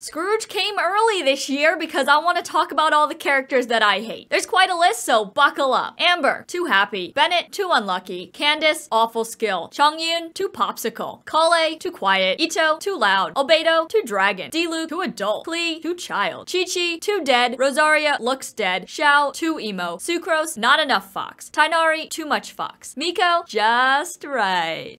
Scrooge came early this year because I want to talk about all the characters that I hate. There's quite a list, so buckle up. Amber, too happy. Bennett, too unlucky. Candace, awful skill. Chongyun, too popsicle. Kale, too quiet. Itto, too loud. Albedo, too dragon. Diluc, too adult. Klee, too child. Qiqi, too dead. Rosaria, looks dead. Xiao, too emo. Sucrose, not enough fox. Tighnari, too much fox. Miko, just right.